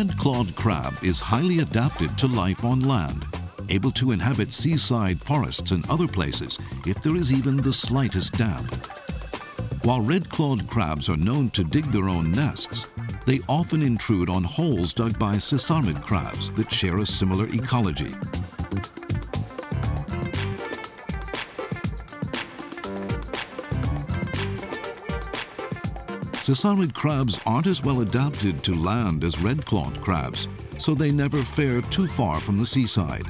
red-clawed crab is highly adapted to life on land, able to inhabit seaside forests and other places if there is even the slightest damp. While red-clawed crabs are known to dig their own nests, they often intrude on holes dug by sesarmid crabs that share a similar ecology. Sesarmid crabs aren't as well adapted to land as red-clawed crabs, so they never fare too far from the seaside.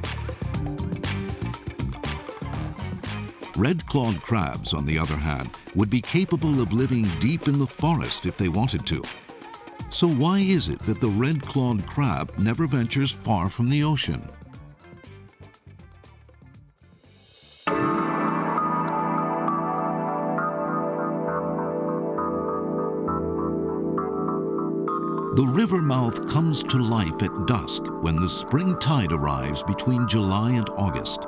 Red-clawed crabs, on the other hand, would be capable of living deep in the forest if they wanted to. So why is it that the red-clawed crab never ventures far from the ocean? The river mouth comes to life at dusk when the spring tide arrives between July and August.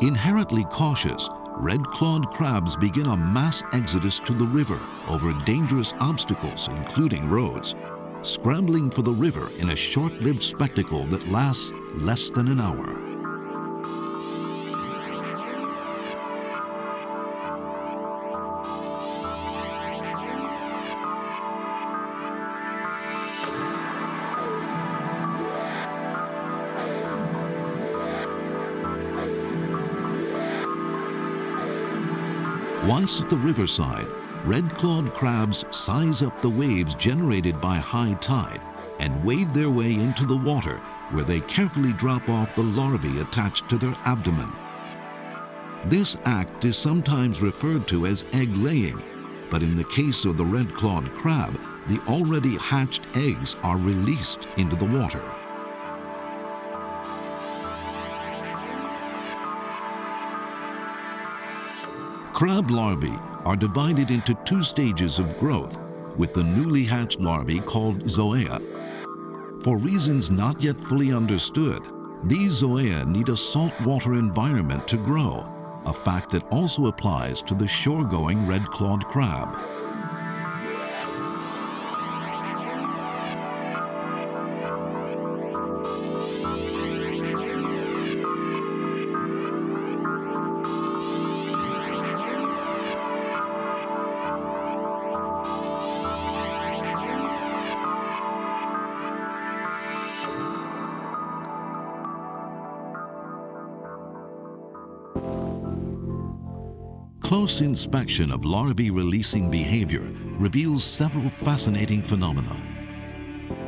Inherently cautious, red-clawed crabs begin a mass exodus to the river over dangerous obstacles, including roads, scrambling for the river in a short-lived spectacle that lasts less than an hour. Once at the riverside, red-clawed crabs size up the waves generated by high tide and wade their way into the water where they carefully drop off the larvae attached to their abdomen. This act is sometimes referred to as egg laying, but in the case of the red-clawed crab, the already hatched eggs are released into the water. Crab larvae are divided into two stages of growth, with the newly hatched larvae called zoea. For reasons not yet fully understood, these zoea need a saltwater environment to grow, a fact that also applies to the shore-going red-clawed crab. Close inspection of larvae releasing behavior reveals several fascinating phenomena.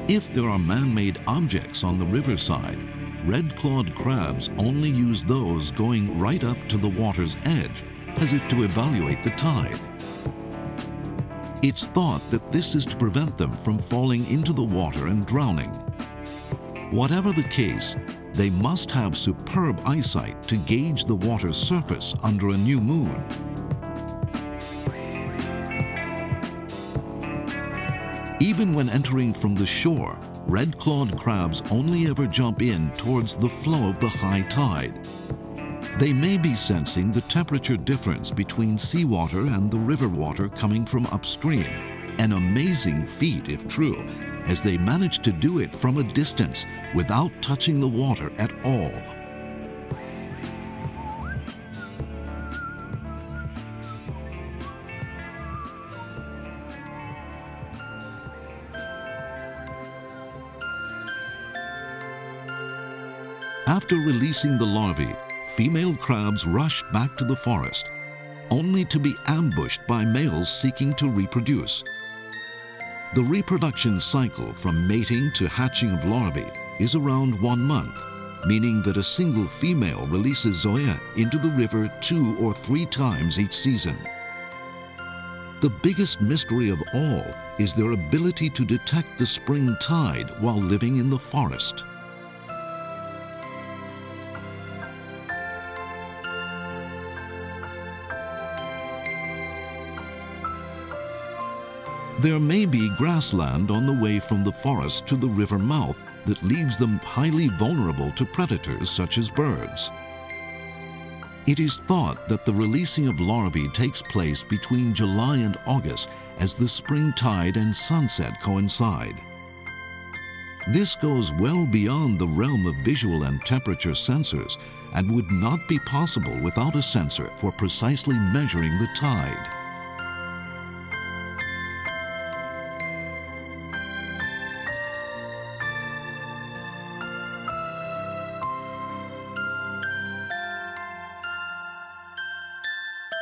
If there are man-made objects on the riverside, red-clawed crabs only use those going right up to the water's edge, as if to evaluate the tide. It's thought that this is to prevent them from falling into the water and drowning. Whatever the case, they must have superb eyesight to gauge the water's surface under a new moon. Even when entering from the shore, red-clawed crabs only ever jump in towards the flow of the high tide. They may be sensing the temperature difference between seawater and the river water coming from upstream, an amazing feat if true, as they manage to do it from a distance without touching the water at all. After releasing the larvae, female crabs rush back to the forest, only to be ambushed by males seeking to reproduce. The reproduction cycle from mating to hatching of larvae is around one month, meaning that a single female releases zoea into the river two or three times each season. The biggest mystery of all is their ability to detect the spring tide while living in the forest. There may be grassland on the way from the forest to the river mouth that leaves them highly vulnerable to predators such as birds. It is thought that the releasing of larvae takes place between July and August as the spring tide and sunset coincide. This goes well beyond the realm of visual and temperature sensors and would not be possible without a sensor for precisely measuring the tide.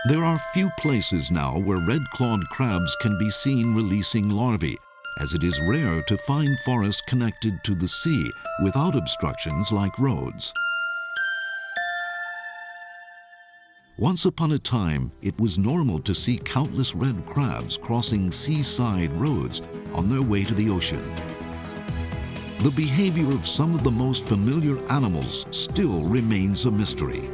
There are few places now where red-clawed crabs can be seen releasing larvae, as it is rare to find forests connected to the sea without obstructions like roads. Once upon a time, it was normal to see countless red crabs crossing seaside roads on their way to the ocean. The behavior of some of the most familiar animals still remains a mystery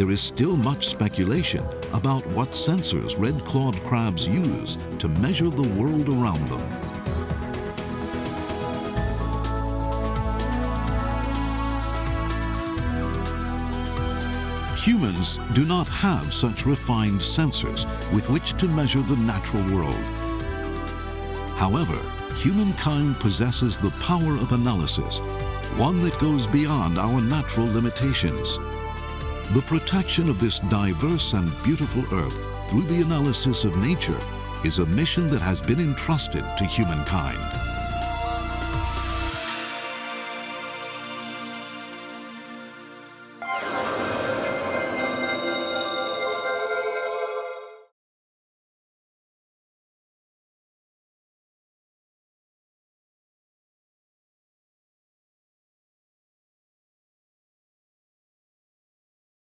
there is still much speculation about what sensors red-clawed crabs use to measure the world around them. Humans do not have such refined sensors with which to measure the natural world. However, humankind possesses the power of analysis, one that goes beyond our natural limitations. The protection of this diverse and beautiful Earth through the analysis of nature is a mission that has been entrusted to humankind.